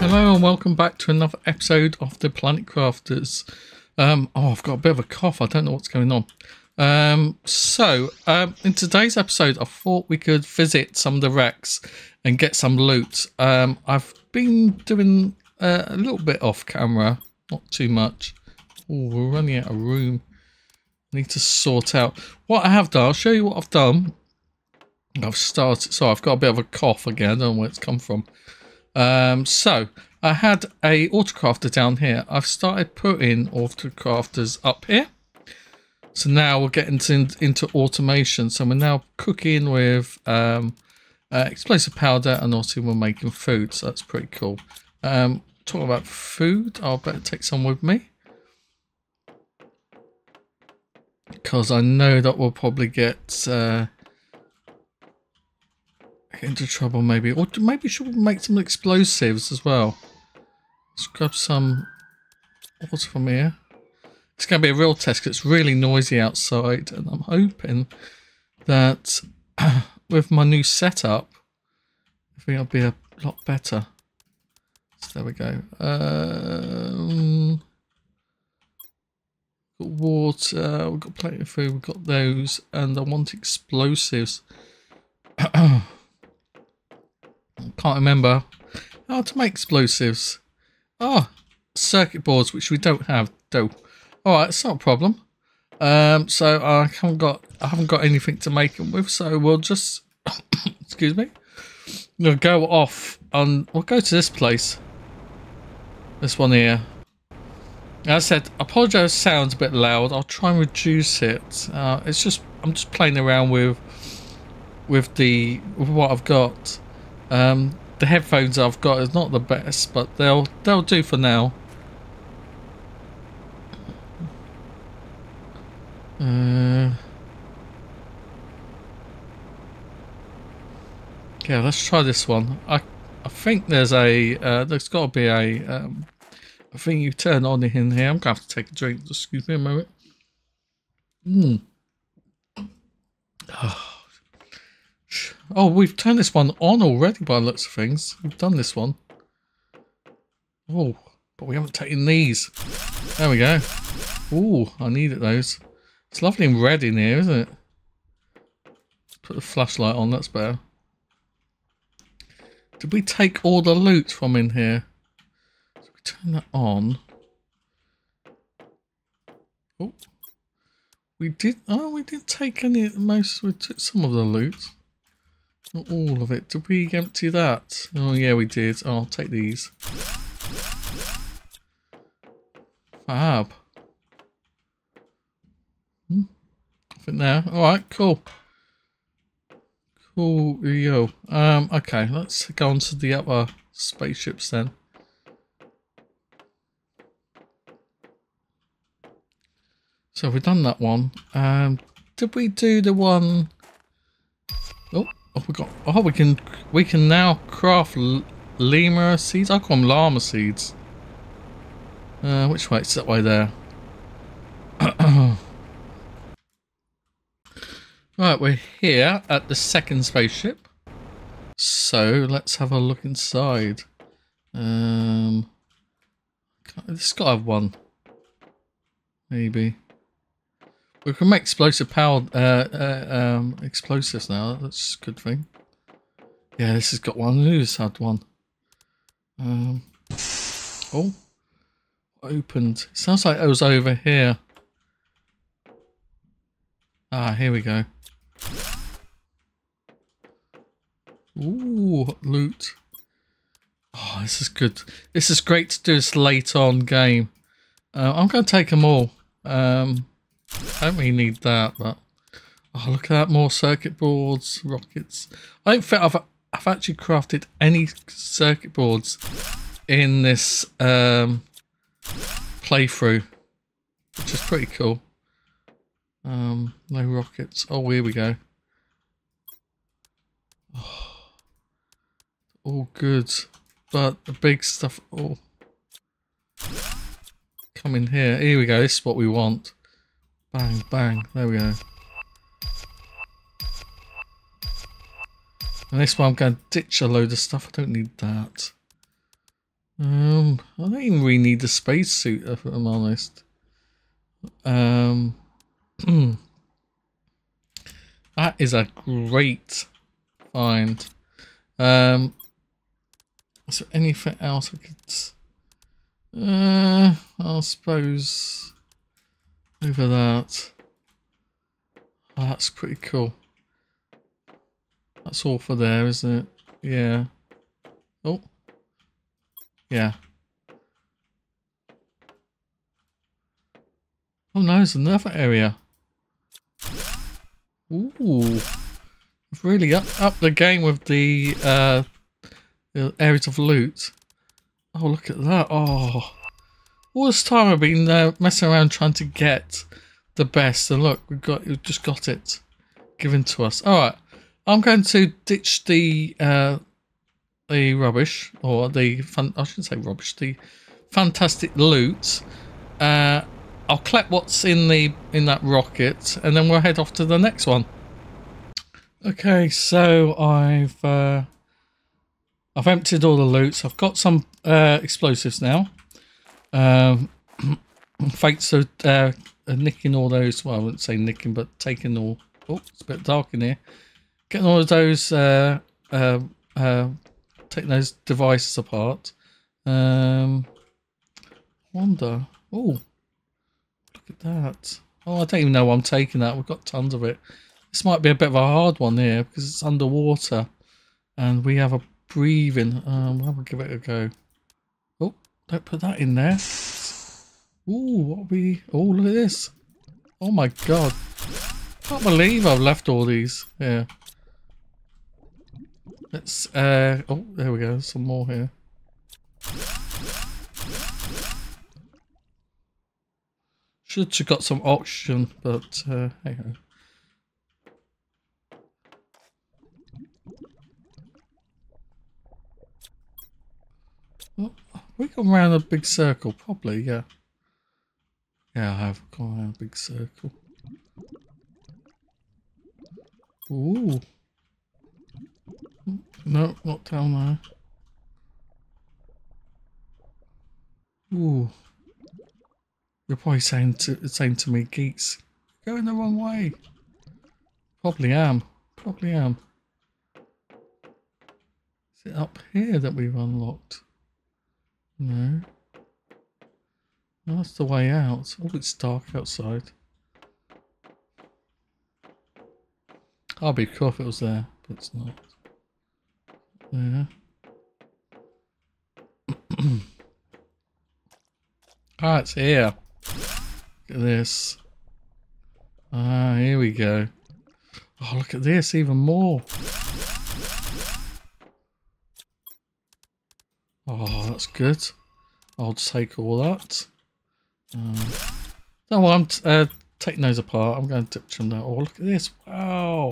Hello and welcome back to another episode of the Planet Crafters. Um, oh, I've got a bit of a cough. I don't know what's going on. Um, so, um, in today's episode, I thought we could visit some of the wrecks and get some loot. Um, I've been doing uh, a little bit off camera, not too much. Oh, we're running out of room. I need to sort out what I have done. I'll show you what I've done. I've started, so I've got a bit of a cough again. I don't know where it's come from. Um, so I had a autocrafter down here. I've started putting autocrafters up here. So now we're getting to, into automation. So we're now cooking with um, uh, explosive powder and also we're making food. So that's pretty cool. Um, talking about food, I'll better take some with me. Because I know that we'll probably get uh, into trouble maybe. Or maybe should make some explosives as well. Let's grab some water from here. It's going to be a real test because it's really noisy outside and I'm hoping that with my new setup, I think it'll be a lot better. So there we go. Um, got water, we've got plenty of food, we've got those, and I want explosives. Can't remember how to make explosives. Oh, circuit boards, which we don't have, though. All right, it's not a problem. Um, so I haven't got I haven't got anything to make them with, so we'll just excuse me. We'll go off on. We'll go to this place. This one here. As I said, I apologize. Sounds a bit loud. I'll try and reduce it. Uh, it's just I'm just playing around with with the with what I've got. Um, the headphones I've got is not the best, but they'll they'll do for now. Uh, yeah, let's try this one. I I think there's a uh, there's got to be a um, I think you turn on in here. I'm gonna have to take a drink. Excuse me a moment. Hmm. Oh, we've turned this one on already by looks of things. We've done this one. Oh, but we haven't taken these. There we go. Oh, I needed those. It's lovely and red in here, isn't it? Put the flashlight on, that's better. Did we take all the loot from in here? So we turn that on. Oh. We did, oh, we didn't take any, most, we took some of the loot. Not all of it. Did we empty that? Oh, yeah, we did. Oh, I'll take these. Fab. Hmm. Nothing there. Alright, cool. Cool, yo. Um, okay, let's go on to the other spaceships then. So we've done that one. Um, did we do the one? Oh, we got. Oh, we can we can now craft lemur seeds. I call them llama seeds. Uh, which way? It's that way there. right, we're here at the second spaceship. So let's have a look inside. Um, this got to have one. Maybe. We can make explosive power, uh, uh, um, explosives now. That's a good thing. Yeah, this has got one. Who's had one? Um, oh, opened. Sounds like it was over here. Ah, here we go. Ooh, loot. Oh, this is good. This is great to do this late on game. Uh, I'm going to take them all. Um, I don't really need that, but... Oh, look at that. More circuit boards, rockets. I don't think I've, I've actually crafted any circuit boards in this um, playthrough, which is pretty cool. Um, no rockets. Oh, here we go. Oh, all good, but the big stuff. Oh, come in here. Here we go. This is what we want. Bang, bang. There we go. And this one I'm going to ditch a load of stuff. I don't need that. Um, I don't even really need the spacesuit if I'm honest. Um, that is a great find. Um, is there anything else I could... Uh, I suppose over that. Oh, that's pretty cool. That's all for there, isn't it? Yeah. Oh. Yeah. Oh no, there's another area. Ooh. We've really up, up the game with the, uh, the areas of loot. Oh, look at that. Oh. All this time I've been uh, messing around trying to get the best. And look, we've got, we've just got it given to us. All right. I'm going to ditch the uh, the rubbish or the fun. I shouldn't say rubbish. The fantastic loot. Uh, I'll collect what's in the in that rocket, and then we'll head off to the next one. Okay, so I've uh, I've emptied all the loot. I've got some uh, explosives now. Um, thanks to uh, nicking all those. Well, I wouldn't say nicking, but taking all. Oh, it's a bit dark in here. Getting all of those uh, uh, uh, taking those devices apart. Um, wonder. Oh, look at that. Oh, I don't even know why I'm taking that. We've got tons of it. This might be a bit of a hard one here because it's underwater and we have a breathing. Um, I'll give it a go. Oh, don't put that in there. Ooh, what we... Oh, look at this. Oh my god. Can't believe I've left all these Yeah. Let's, uh, oh, there we go, some more here. Should have got some oxygen, but, uh, hey. Well, we gone around a big circle, probably, yeah. Yeah, I have gone around a big circle. Ooh. No, not down there. Ooh. You're probably saying to, saying to me, geeks, going the wrong way. Probably am. Probably am. Is it up here that we've unlocked? No. that's the way out. Oh, it's dark outside. I'd be cool if it was there, but it's not there. ah, it's here. Look at this. Ah, here we go. Oh, look at this, even more. Oh, that's good. I'll take all that. Um, no, I'm uh, taking those apart. I'm going to dip them down. Oh, look at this. Wow.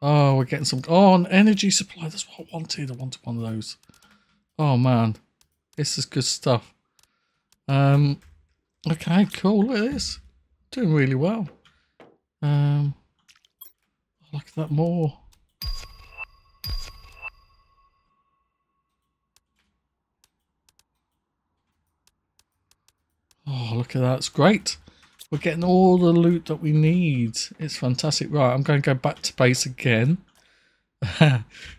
Oh, we're getting some... Oh, an energy supply. That's what I wanted. I wanted one of those. Oh, man. This is good stuff. Um, okay, cool. Look at this. Doing really well. Um, I like that more. Oh, look at that. It's great. We're getting all the loot that we need. It's fantastic. Right, I'm going to go back to base again.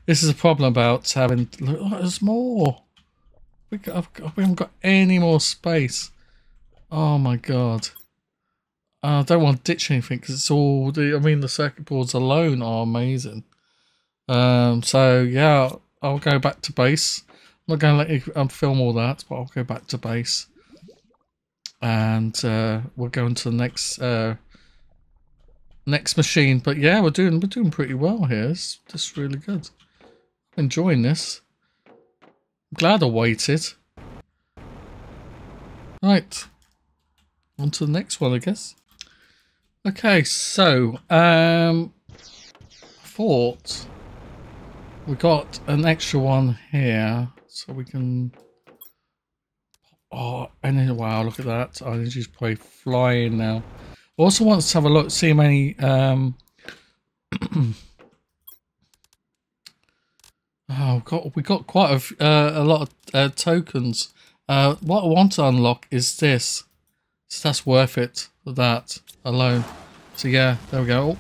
this is a problem about having... Oh, there's more. We, got, we haven't got any more space. Oh my god. I don't want to ditch anything because it's all... The, I mean, the circuit boards alone are amazing. Um, so, yeah, I'll go back to base. I'm not going to let you um, film all that, but I'll go back to base and uh, we'll go into the next uh, next machine. But yeah, we're doing we're doing pretty well here. It's just really good. I'm enjoying this. I'm glad I waited. Right, on to the next one, I guess. Okay, so um, thought we got an extra one here, so we can Oh, and then wow, look at that! Energy's probably flying now. Also wants to have a look, see how many um, Oh, got we got quite a, uh, a lot of uh, tokens. Uh, what I want to unlock is this. So that's worth it for that alone. So yeah, there we go. Oh,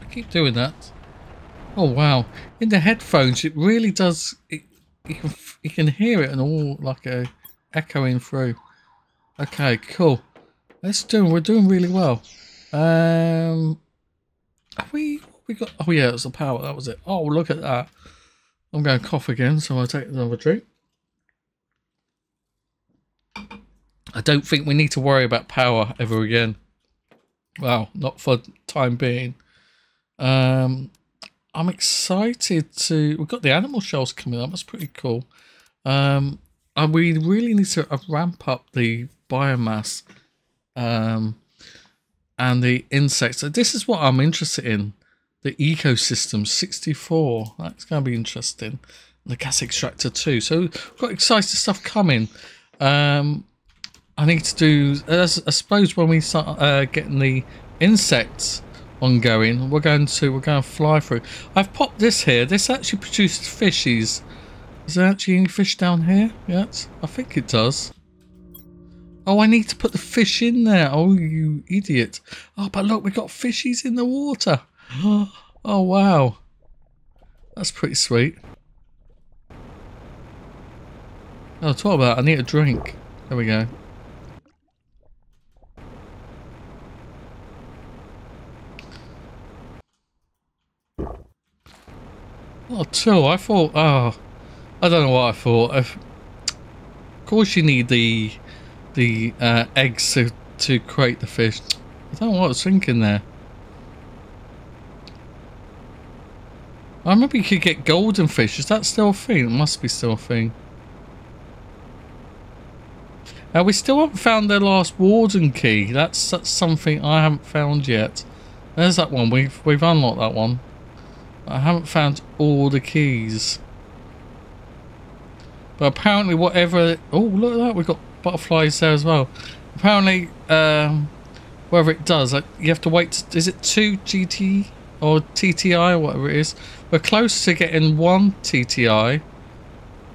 I keep doing that. Oh wow! In the headphones, it really does. It, you can you can hear it and all like a echoing through. Okay, cool. Let's do. We're doing really well. Um, have we we got? Oh yeah, it was the power. That was it. Oh, look at that. I'm going to cough again, so I'll take another drink. I don't think we need to worry about power ever again. Well, not for time being. Um, I'm excited to. We've got the animal shells coming up. That's pretty cool. Um, and we really need to ramp up the biomass um, and the insects. This is what I'm interested in the ecosystem 64 that's going to be interesting the gas extractor too so got exciting stuff coming um i need to do i suppose when we start uh, getting the insects ongoing we're going to we're going to fly through i've popped this here this actually produces fishies is there actually any fish down here yet i think it does Oh, I need to put the fish in there. Oh, you idiot. Oh, but look, we've got fishies in the water. Oh, wow. That's pretty sweet. Oh, talk about I need a drink. There we go. Two. I thought, oh, I don't know what I thought. Of course you need the the uh, eggs to, to create the fish. I don't know what I was thinking there. I remember you could get golden fish. Is that still a thing? It must be still a thing. Now, we still haven't found the last warden key. That's, that's something I haven't found yet. There's that one. We've, we've unlocked that one. I haven't found all the keys. But apparently whatever... Oh, look at that. We've got butterflies there as well. Apparently, um, whatever it does, like, you have to wait... Is it 2 GT or TTI or whatever it is? We're close to getting one TTI.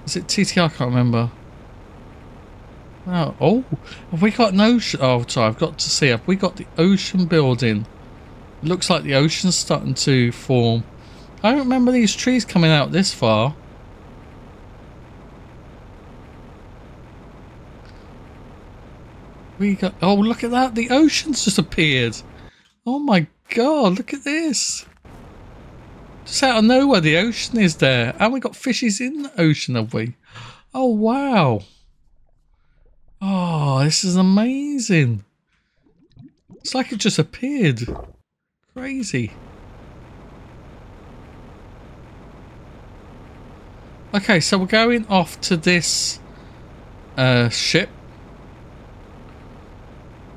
Is it TTI? I can't remember. Oh, oh, have we got an ocean? Oh, sorry, I've got to see. Have we got the ocean building? It looks like the ocean's starting to form. I don't remember these trees coming out this far. We got, oh, look at that. The ocean's just appeared. Oh my God, look at this. Just out of nowhere, the ocean is there. And we got fishes in the ocean, have we? Oh, wow. Oh, this is amazing. It's like it just appeared. Crazy. Okay, so we're going off to this uh, ship.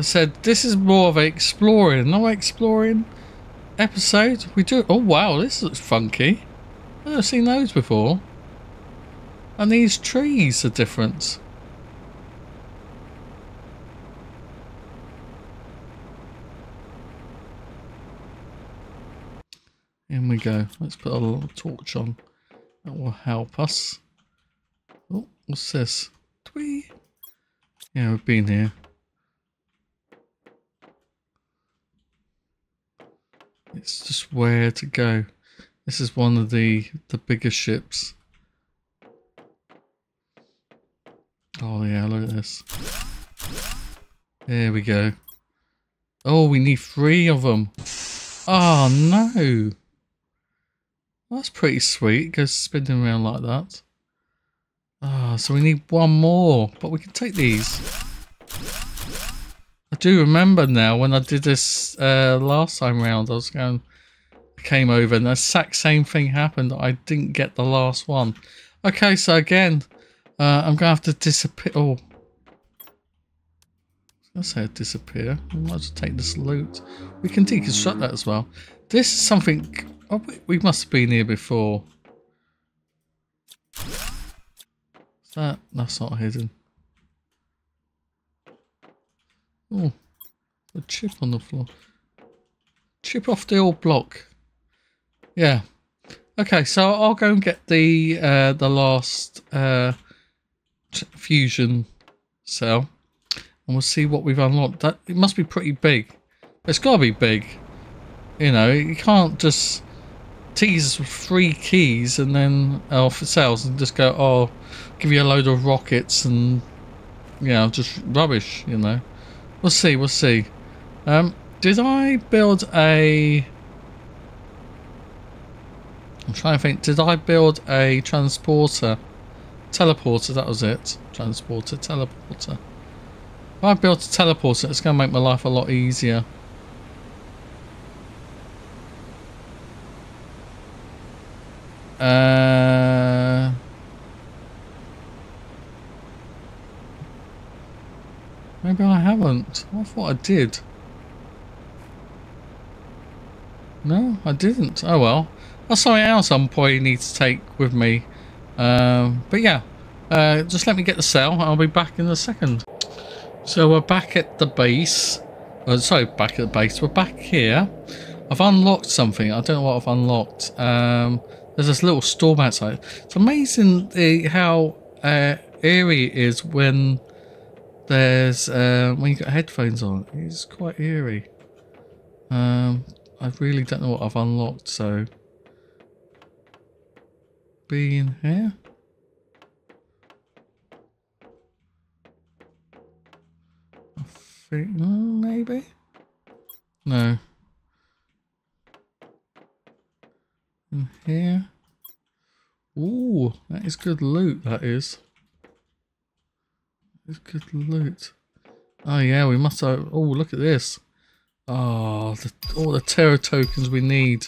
I said this is more of an exploring, not exploring episode. We do. Oh wow, this looks funky. I've never seen those before. And these trees are different. In we go. Let's put a little torch on. That will help us. Oh, what's this? Twee. Yeah, we've been here. It's just where to go. This is one of the the bigger ships. Oh yeah, look at this. There we go. Oh, we need three of them. Oh ah, no. That's pretty sweet. Goes spinning around like that. Ah, oh, so we need one more. But we can take these. I do remember now when I did this uh, last time round, I was going, came over and the exact same thing happened. I didn't get the last one. Okay, so again, uh, I'm going to have to disappear. Oh, I say disappear. I might well take this loot. We can deconstruct that as well. This is something. Oh, we must have been here before. Is that that's not hidden. Oh, a chip on the floor. Chip off the old block. Yeah. Okay, so I'll go and get the uh, the last uh, fusion cell, and we'll see what we've unlocked. That it must be pretty big. It's got to be big. You know, you can't just tease three keys and then uh, for cells and just go, oh, give you a load of rockets and you know, just rubbish. You know, we'll see. We'll see. Um, did I build a? I'm trying to think. Did I build a transporter? Teleporter, that was it. Transporter, teleporter. If I built a teleporter, it's going to make my life a lot easier. Uh, maybe I haven't. I thought I did. No, I didn't. Oh well. That's something else I'm probably need to take with me. Um, but yeah, uh, just let me get the cell. I'll be back in a second. So we're back at the base. Uh, sorry, back at the base. We're back here. I've unlocked something. I don't know what I've unlocked. Um, there's this little storm outside. It's amazing the, how uh, eerie it is when there's uh, when you got headphones on. It's quite eerie. Um, I really don't know what I've unlocked, so be in here. I think maybe. No. Here. Ooh, that is good loot, that is. It's good loot. Oh yeah, we must have... Oh, look at this. Oh, the, all the Terra tokens we need.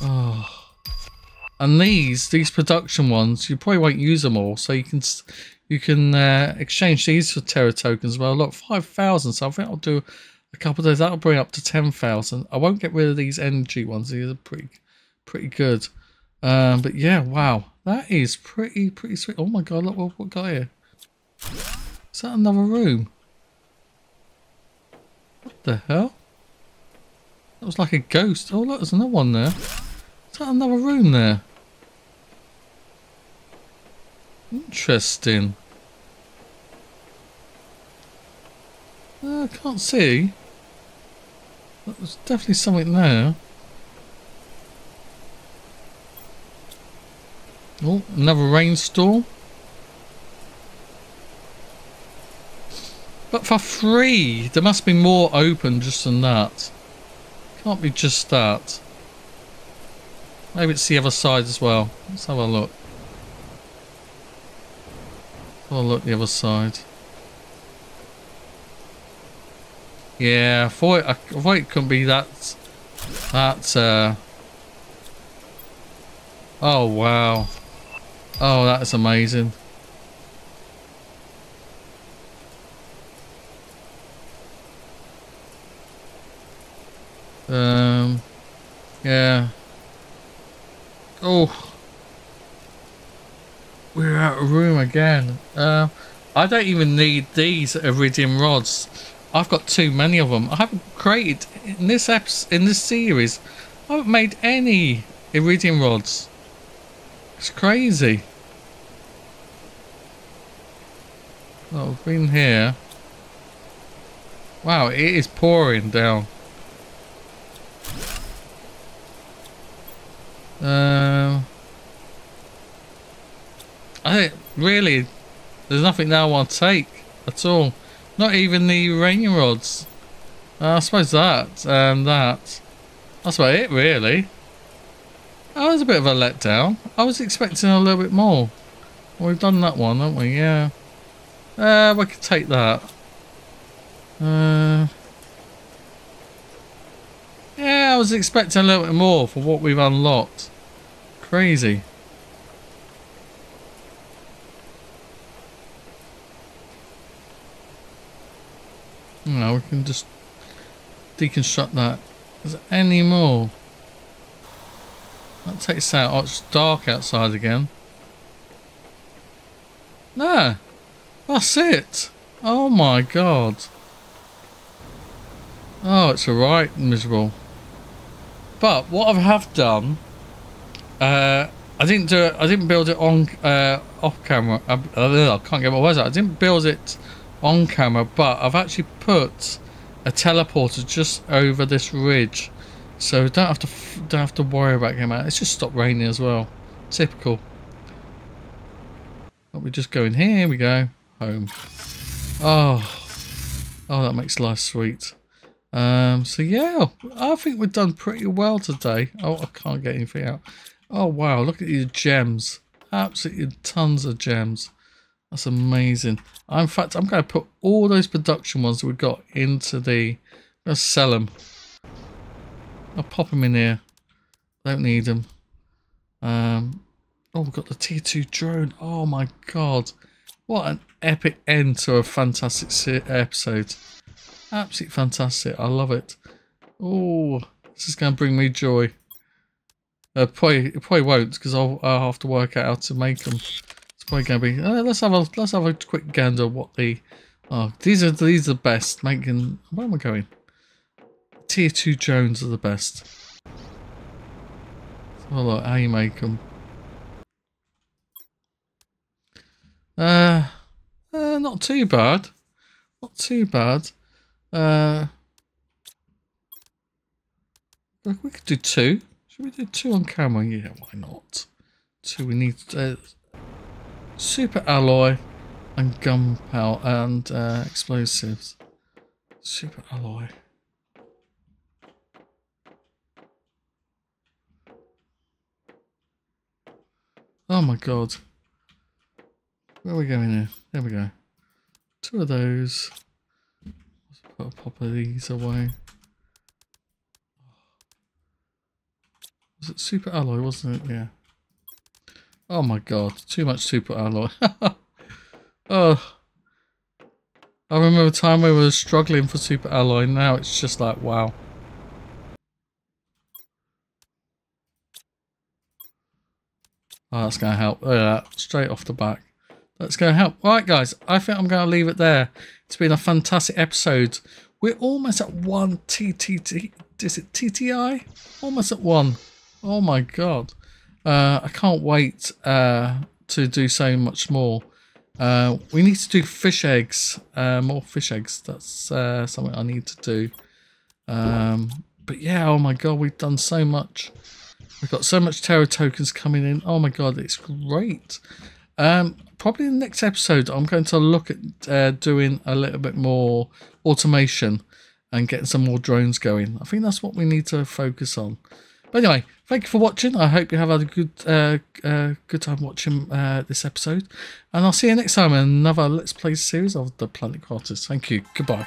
Oh. And these, these production ones, you probably won't use them all, so you can you can uh, exchange these for Terra tokens. Well, look, 5,000, so I think I'll do a couple of those. That'll bring up to 10,000. I won't get rid of these energy ones. These are pretty pretty good. Um, but yeah, wow. That is pretty, pretty sweet. Oh my god, look what we got here. Is that another room? What the hell? That was like a ghost. Oh look, there's another one there. Is that another room there? Interesting. Uh, I can't see. There's definitely something there. Oh, another rainstorm. But for free! There must be more open just than that. Can't be just that. Maybe it's the other side as well. Let's have a look. Have a look the other side. Yeah, I thought I thought it couldn't be that. That. Uh, oh wow. Oh, that is amazing. Um, yeah. Oh. We're out of room again. Uh, I don't even need these iridium rods. I've got too many of them. I haven't created in this apps in this series. I haven't made any iridium rods. It's crazy. Oh, we've been here. Wow, it is pouring down. Um, I really, there's nothing now I want to take at all. Not even the uranium rods. Uh, I suppose that, um, that. That's about it, really. Was a bit of a letdown. I was expecting a little bit more. We've done that one, haven't we? Yeah. Uh, we could take that. Uh, yeah, I was expecting a little bit more for what we've unlocked. Crazy. No, we can just deconstruct that. Is there any more? That takes out. Oh, it's dark outside again. Nah. That's it. Oh my god. Oh, it's alright, miserable. But what I have done, uh, I didn't do it. I didn't build it on uh, off camera. I, I can't get my words out. I didn't build it on camera, but I've actually put a teleporter just over this ridge, so don't have to don't have to worry about getting out. It's just stopped raining as well. Typical. We just go in here. We go home. Oh, oh, that makes life sweet. Um, so yeah, I think we've done pretty well today. Oh, I can't get anything out. Oh wow, look at these gems. Absolutely tons of gems. That's amazing. In fact, I'm going to put all those production ones that we got into the... Let's sell them. I'll pop them in here. Don't need them. Um, oh, we've got the T2 drone. Oh my god. What an epic end to a fantastic episode. Absolutely fantastic. I love it. Oh, this is going to bring me joy. Uh, probably, it probably won't because I'll, I'll have to work out how to make them. It's probably going to be. Uh, let's have a let's have a quick gander. What the? Oh, these are these are the best. Making. Where am I going? Tier two drones are the best. Oh look, how you make them. Uh, uh, not too bad. Not too bad. Uh, we could do two. Should we do two on camera? Yeah, why not? Two, we need uh, super alloy and gunpowder and uh, explosives. Super alloy. Oh my god. Where are we going here? There we go. Two of those. Let's put a pop of these away. Was it super alloy, wasn't it? Yeah. Oh my god, too much super alloy. oh. I remember a time we were struggling for super alloy, now it's just like, wow. Oh, that's going to help. Look at that, straight off the back. That's going to help. All right, guys, I think I'm going to leave it there. It's been a fantastic episode. We're almost at one TTT. Is it TTI? Almost at one. Oh my god. Uh, I can't wait uh, to do so much more. Uh, we need to do fish eggs. Uh, more fish eggs. That's uh, something I need to do. Um, but yeah, oh my god, we've done so much. We've got so much Terra tokens coming in. Oh my god, it's great. Um, probably in the next episode, I'm going to look at uh, doing a little bit more automation and getting some more drones going. I think that's what we need to focus on. But anyway, thank you for watching. I hope you have had a good uh, uh, good time watching uh, this episode. And I'll see you next time in another Let's Play series of The Planet Crafters. Thank you. Goodbye.